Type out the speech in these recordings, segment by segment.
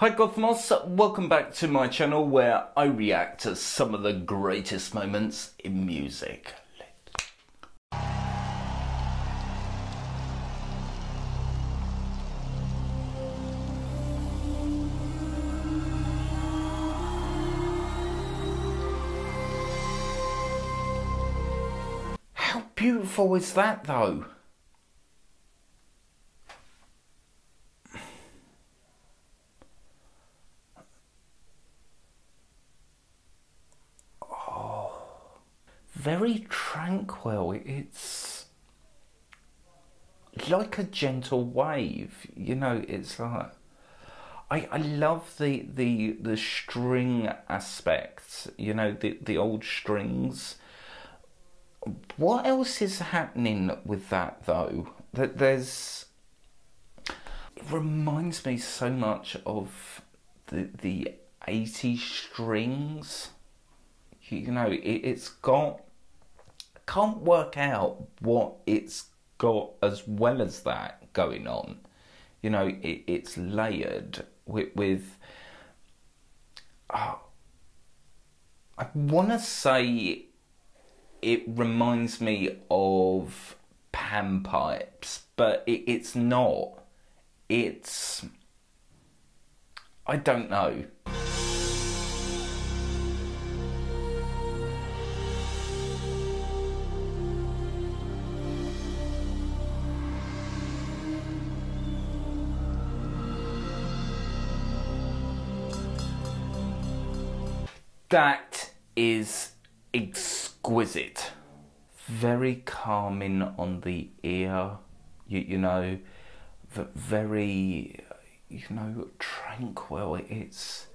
Hi Goth Moths, welcome back to my channel where I react to some of the greatest moments in music. How beautiful is that though? Very tranquil. It's like a gentle wave. You know, it's like I I love the the the string aspect. You know, the the old strings. What else is happening with that though? That there's it reminds me so much of the the 80 strings you know it, has got can't work out what it's got as well as that going on. You know, it, it's layered with. with oh, I want to say it reminds me of pan pipes, but it, it's not. It's. I don't know. That is exquisite. Very calming on the ear, you, you know, very, you know, tranquil. It's,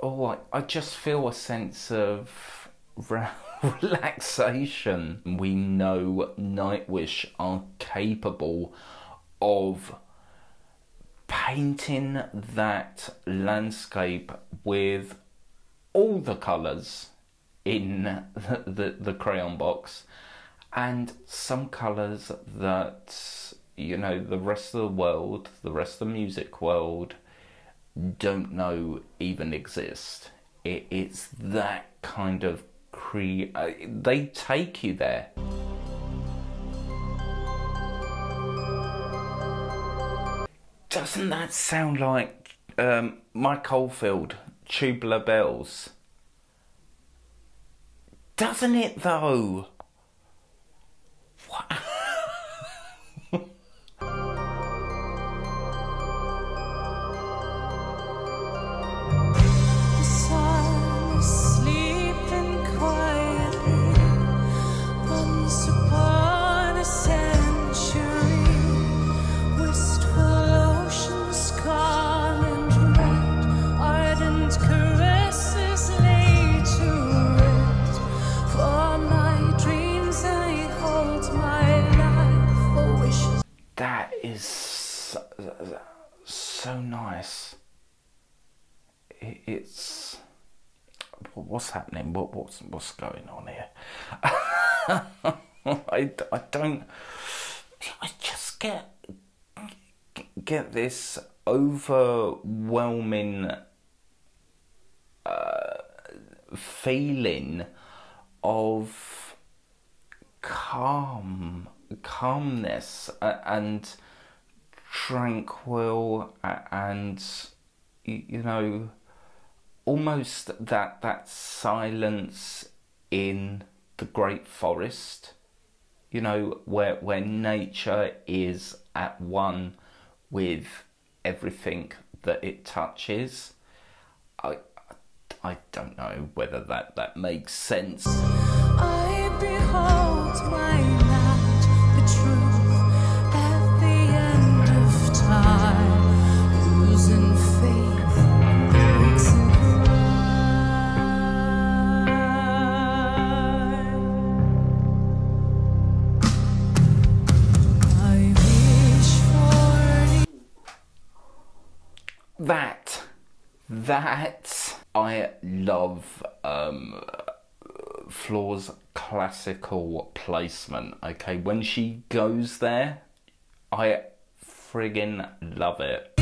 oh, I, I just feel a sense of relaxation. We know Nightwish are capable of painting that landscape with all the colours in the, the, the crayon box and some colours that you know the rest of the world the rest of the music world don't know even exist. It, it's that kind of cre uh, they take you there. Doesn't that sound like um, Mike Oldfield tubular bells. Doesn't it though? What? So nice. It, it's what's happening? What what's what's going on here? I, I don't. I just get get this overwhelming uh, feeling of calm, calmness, and tranquil and you know almost that that silence in the great forest you know where where nature is at one with everything that it touches. I i don't know whether that that makes sense that I love um, Floor's classical placement. Okay, when she goes there, I friggin' love it.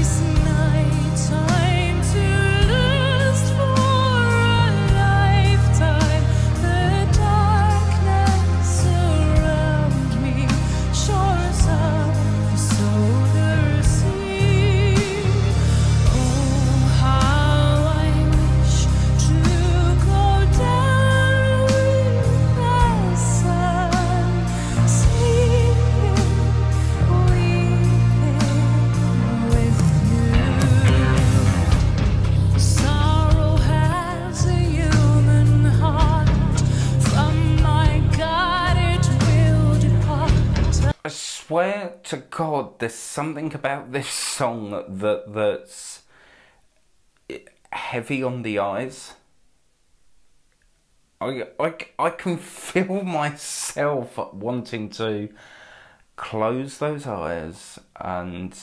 To God, there's something about this song that that's heavy on the eyes. I, I, I can feel myself wanting to close those eyes and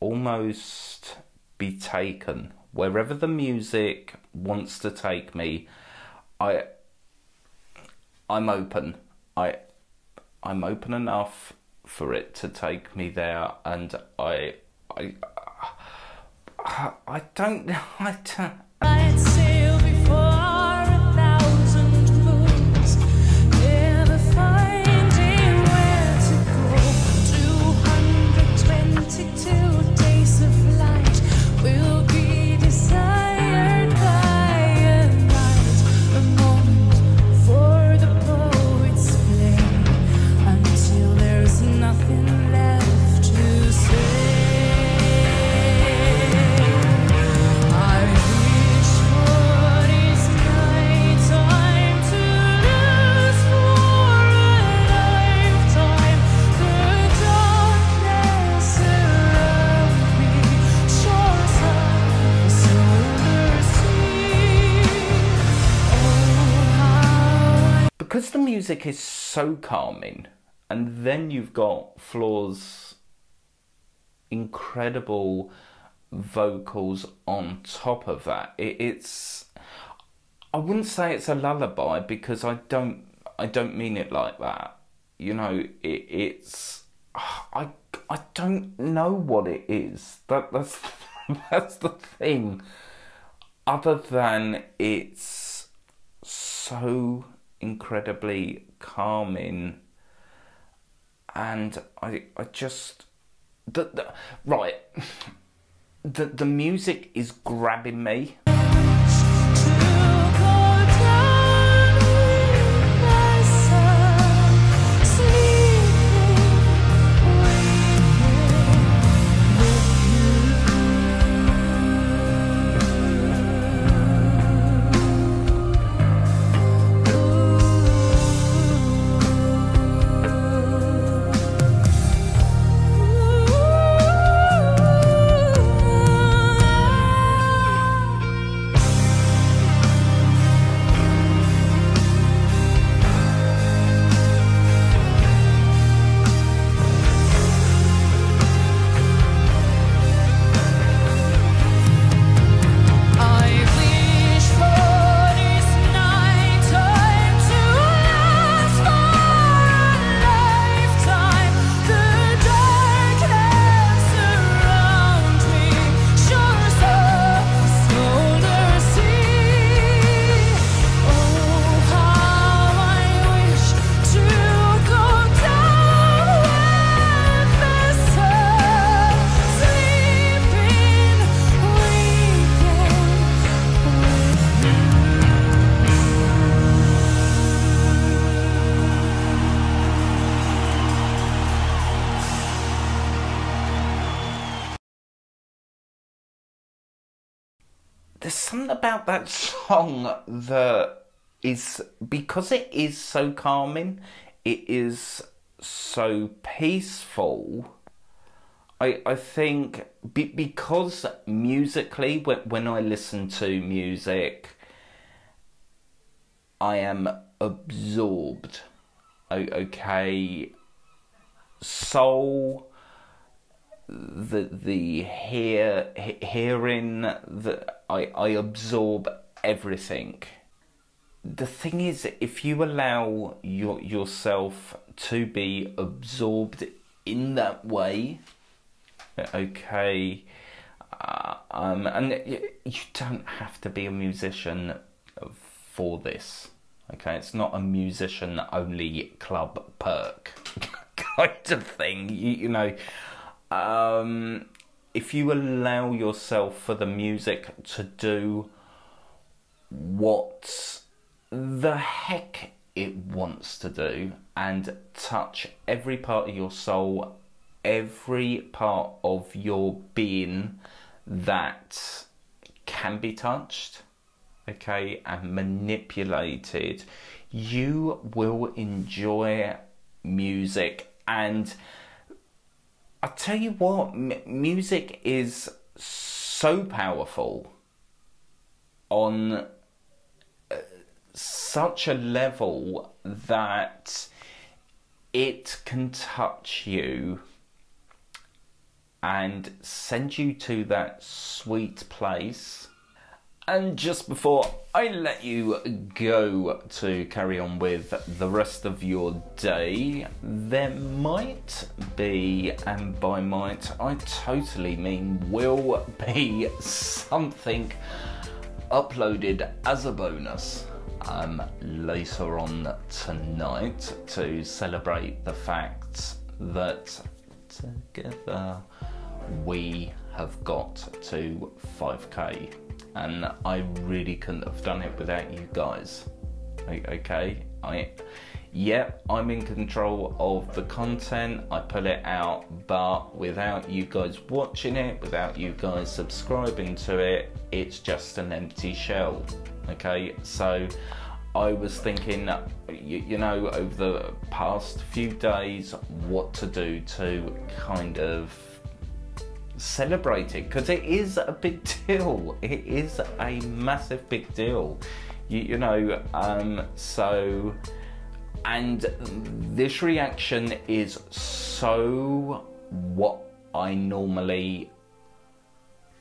almost be taken wherever the music wants to take me. I I'm open. I I'm open enough for it to take me there, and I I I don't I don't. music is so calming, and then you've got Floor's incredible vocals on top of that. It, it's I wouldn't say it's a lullaby because I don't I don't mean it like that. You know, it, it's I I don't know what it is. That that's that's the thing. Other than it's so incredibly calming. And I I just the, the right. The the music is grabbing me something about that song that is because it is so calming it is so peaceful I, I think be, because musically when, when I listen to music I am absorbed. O- okay? Soul the the hear he- hearing that I I absorb everything. The thing is, if you allow your yourself to be absorbed in that way, okay, Uh, um, and you don't have to be a musician for this. Okay, it's not a musician only club perk kind of thing. You, you know, um, if you allow yourself for the music to do what the heck it wants to do and touch every part of your soul, every part of your being that can be touched, okay, and manipulated, you will enjoy music. And I tell you what, music is so powerful on uh, such a level that it can touch you and send you to that sweet place. And just before I let you go to carry on with the rest of your day, there might be, and by might I totally mean will be, something uploaded as a bonus um, later on tonight to celebrate the fact that together we have got to 5k and I really couldn't have done it without you guys. Okay, I yeah, I'm in control of the content. I put it out, but without you guys watching it, without you guys subscribing to it, it's just an empty shell. Okay, so I was thinking, you, you know, over the past few days, what to do to kind of celebrate it because it is a big deal. It is a massive big deal. You, you know, um, so and this reaction is so what I normally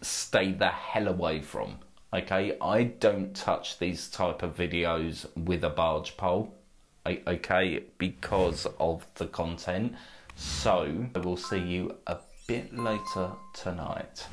stay the hell away from. Okay, I don't touch these type of videos with a barge pole. Okay, because of the content. So I will see you bit later tonight.